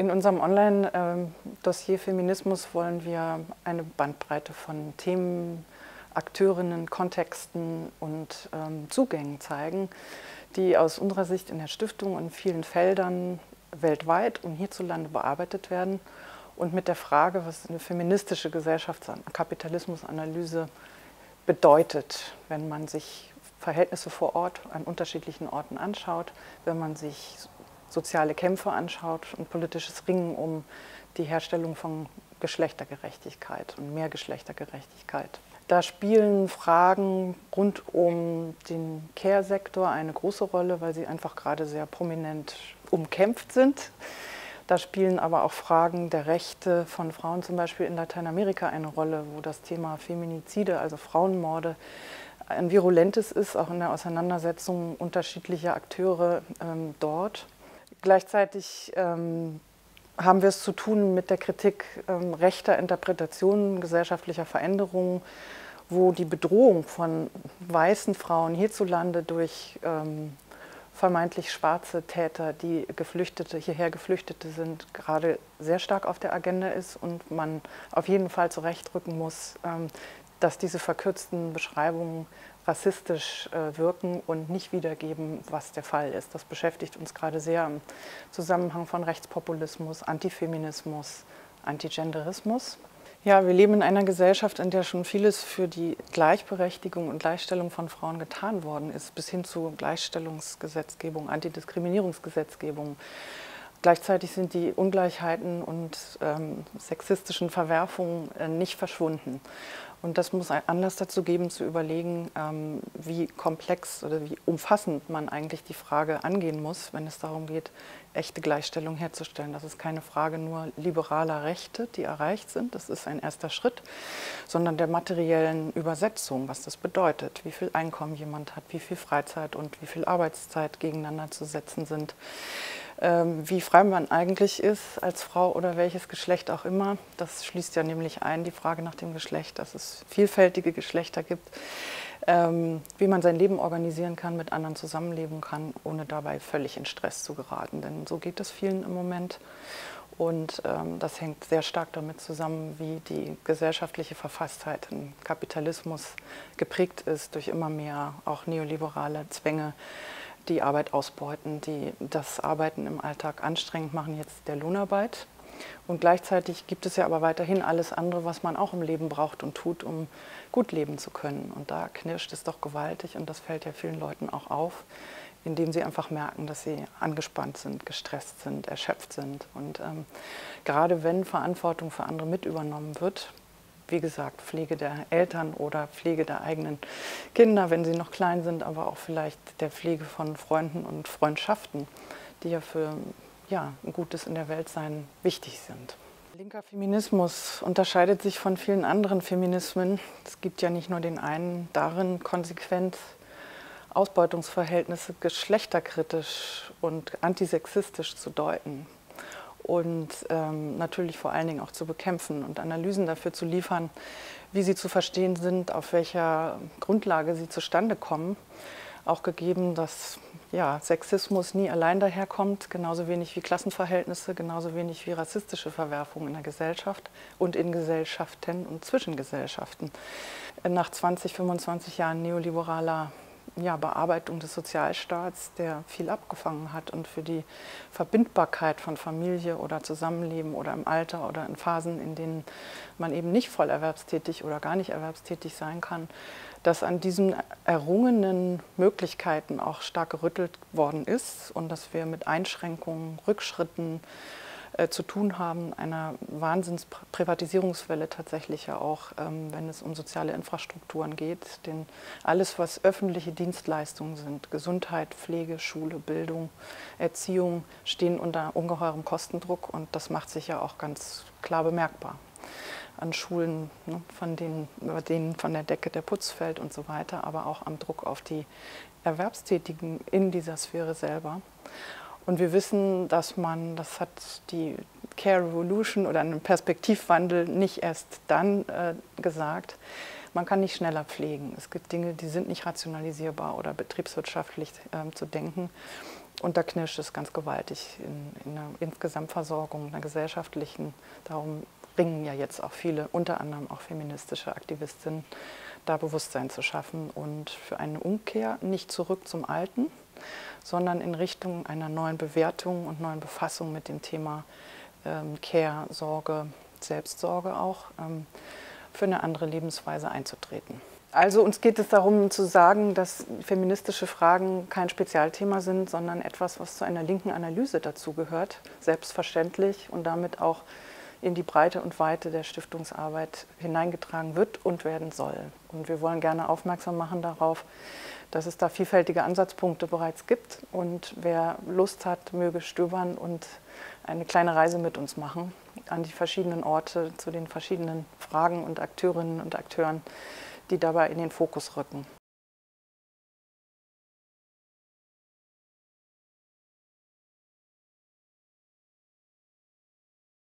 In unserem Online-Dossier Feminismus wollen wir eine Bandbreite von Themen, Akteurinnen, Kontexten und ähm, Zugängen zeigen, die aus unserer Sicht in der Stiftung in vielen Feldern weltweit und hierzulande bearbeitet werden und mit der Frage, was eine feministische Gesellschafts- und Kapitalismusanalyse bedeutet, wenn man sich Verhältnisse vor Ort an unterschiedlichen Orten anschaut, wenn man sich soziale Kämpfe anschaut und politisches Ringen um die Herstellung von Geschlechtergerechtigkeit und mehr Geschlechtergerechtigkeit. Da spielen Fragen rund um den Care-Sektor eine große Rolle, weil sie einfach gerade sehr prominent umkämpft sind. Da spielen aber auch Fragen der Rechte von Frauen zum Beispiel in Lateinamerika eine Rolle, wo das Thema Feminizide, also Frauenmorde, ein virulentes ist, auch in der Auseinandersetzung unterschiedlicher Akteure ähm, dort. Gleichzeitig ähm, haben wir es zu tun mit der Kritik ähm, rechter Interpretationen gesellschaftlicher Veränderungen, wo die Bedrohung von weißen Frauen hierzulande durch ähm, vermeintlich schwarze Täter, die Geflüchtete, hierher Geflüchtete sind, gerade sehr stark auf der Agenda ist und man auf jeden Fall zurechtrücken muss, ähm, dass diese verkürzten Beschreibungen rassistisch äh, wirken und nicht wiedergeben, was der Fall ist. Das beschäftigt uns gerade sehr im Zusammenhang von Rechtspopulismus, Antifeminismus, Antigenderismus. Ja, wir leben in einer Gesellschaft, in der schon vieles für die Gleichberechtigung und Gleichstellung von Frauen getan worden ist, bis hin zu Gleichstellungsgesetzgebung, Antidiskriminierungsgesetzgebung. Gleichzeitig sind die Ungleichheiten und ähm, sexistischen Verwerfungen äh, nicht verschwunden. Und das muss einen Anlass dazu geben, zu überlegen, ähm, wie komplex oder wie umfassend man eigentlich die Frage angehen muss, wenn es darum geht, echte Gleichstellung herzustellen. Das ist keine Frage nur liberaler Rechte, die erreicht sind, das ist ein erster Schritt, sondern der materiellen Übersetzung, was das bedeutet, wie viel Einkommen jemand hat, wie viel Freizeit und wie viel Arbeitszeit gegeneinander zu setzen sind wie frei man eigentlich ist als Frau oder welches Geschlecht auch immer. Das schließt ja nämlich ein die Frage nach dem Geschlecht, dass es vielfältige Geschlechter gibt, ähm, wie man sein Leben organisieren kann, mit anderen zusammenleben kann, ohne dabei völlig in Stress zu geraten. Denn so geht es vielen im Moment. Und ähm, das hängt sehr stark damit zusammen, wie die gesellschaftliche Verfasstheit im Kapitalismus geprägt ist durch immer mehr auch neoliberale Zwänge, die Arbeit ausbeuten, die das Arbeiten im Alltag anstrengend machen, jetzt der Lohnarbeit. Und gleichzeitig gibt es ja aber weiterhin alles andere, was man auch im Leben braucht und tut, um gut leben zu können. Und da knirscht es doch gewaltig und das fällt ja vielen Leuten auch auf, indem sie einfach merken, dass sie angespannt sind, gestresst sind, erschöpft sind. Und ähm, gerade wenn Verantwortung für andere mit übernommen wird, wie gesagt, Pflege der Eltern oder Pflege der eigenen Kinder, wenn sie noch klein sind, aber auch vielleicht der Pflege von Freunden und Freundschaften, die ja für ja, ein gutes in der Welt sein wichtig sind. Linker Feminismus unterscheidet sich von vielen anderen Feminismen. Es gibt ja nicht nur den einen darin, konsequent Ausbeutungsverhältnisse geschlechterkritisch und antisexistisch zu deuten und ähm, natürlich vor allen Dingen auch zu bekämpfen und Analysen dafür zu liefern, wie sie zu verstehen sind, auf welcher Grundlage sie zustande kommen. Auch gegeben, dass ja, Sexismus nie allein daherkommt, genauso wenig wie Klassenverhältnisse, genauso wenig wie rassistische Verwerfungen in der Gesellschaft und in Gesellschaften und zwischen Gesellschaften. Nach 20, 25 Jahren neoliberaler ja, Bearbeitung des Sozialstaats, der viel abgefangen hat und für die Verbindbarkeit von Familie oder Zusammenleben oder im Alter oder in Phasen, in denen man eben nicht voll erwerbstätig oder gar nicht erwerbstätig sein kann, dass an diesen errungenen Möglichkeiten auch stark gerüttelt worden ist und dass wir mit Einschränkungen, Rückschritten, äh, zu tun haben, einer Wahnsinnsprivatisierungswelle tatsächlich ja auch, ähm, wenn es um soziale Infrastrukturen geht. Denn alles, was öffentliche Dienstleistungen sind, Gesundheit, Pflege, Schule, Bildung, Erziehung, stehen unter ungeheurem Kostendruck und das macht sich ja auch ganz klar bemerkbar an Schulen, ne, von denen, über denen von der Decke der Putz fällt und so weiter, aber auch am Druck auf die Erwerbstätigen in dieser Sphäre selber. Und wir wissen, dass man, das hat die Care Revolution oder einen Perspektivwandel nicht erst dann äh, gesagt, man kann nicht schneller pflegen. Es gibt Dinge, die sind nicht rationalisierbar oder betriebswirtschaftlich äh, zu denken. Und da knirscht es ganz gewaltig in, in der Insgesamtversorgung, in der gesellschaftlichen. Darum ringen ja jetzt auch viele, unter anderem auch feministische Aktivistinnen, da Bewusstsein zu schaffen und für eine Umkehr nicht zurück zum Alten, sondern in Richtung einer neuen Bewertung und neuen Befassung mit dem Thema ähm, Care, Sorge, Selbstsorge auch, ähm, für eine andere Lebensweise einzutreten. Also uns geht es darum zu sagen, dass feministische Fragen kein Spezialthema sind, sondern etwas, was zu einer linken Analyse dazugehört, selbstverständlich und damit auch in die Breite und Weite der Stiftungsarbeit hineingetragen wird und werden soll. Und wir wollen gerne aufmerksam machen darauf, dass es da vielfältige Ansatzpunkte bereits gibt. Und wer Lust hat, möge stöbern und eine kleine Reise mit uns machen an die verschiedenen Orte, zu den verschiedenen Fragen und Akteurinnen und Akteuren, die dabei in den Fokus rücken.